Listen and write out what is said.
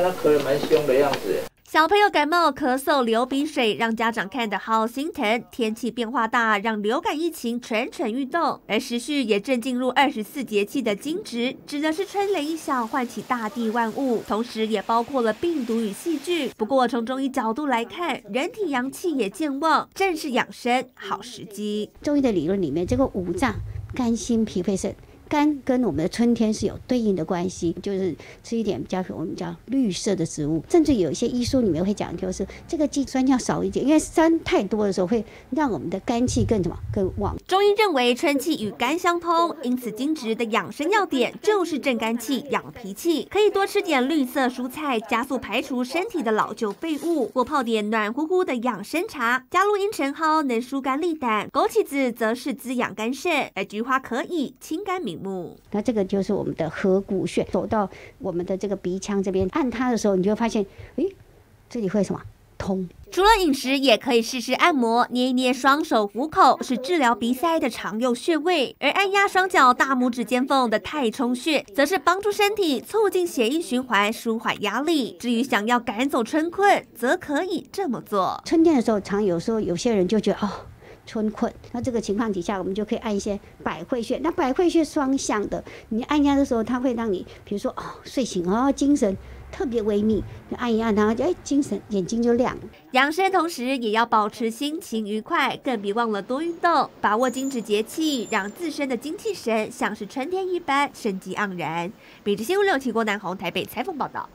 看他咳得蛮凶的样子。小朋友感冒、咳嗽、流鼻水，让家长看得好心疼。天气变化大，让流感疫情蠢蠢欲动。而时序也正进入二十四节气的惊蛰，指的是春雷一响，唤起大地万物，同时也包括了病毒与细菌。不过从中医角度来看，人体阳气也健旺，正是养生好时机。中医的理论里面，这个五脏肝、心、脾、肺、肾。肝跟我们的春天是有对应的关系，就是吃一点比较我们叫绿色的植物，甚至有一些医书里面会讲，就是这个肌酸要少一点，因为酸太多的时候会让我们的肝气更什么更旺。中医认为春气与肝相通，因此精直的养生要点就是正肝气、养脾气，可以多吃点绿色蔬菜，加速排除身体的老旧废物，或泡点暖乎乎的养生茶，加入茵陈蒿能疏肝利胆，枸杞子则是滋养肝肾，而菊花可以清肝明。那这个就是我们的合谷穴，走到我们的这个鼻腔这边按它的时候，你就会发现，诶，这里会什么通？除了饮食，也可以试试按摩，捏一捏双手虎口，是治疗鼻塞的常用穴位；而按压双脚大拇指尖缝的太冲穴，则是帮助身体促进血液循环，舒缓压力。至于想要赶走春困，则可以这么做。春天的时候，常有时候有些人就觉得哦。春困，那这个情况底下，我们就可以按一些百会穴。那百会穴双向的，你按压的时候，它会让你，比如说哦，睡醒哦，精神特别微密，你按一按它，哎，精神眼睛就亮。养生同时也要保持心情愉快，更别忘了多运动，把握精致节气，让自身的精气神像是春天一般生机盎然。每日新闻六，齐国南红台北采访报道。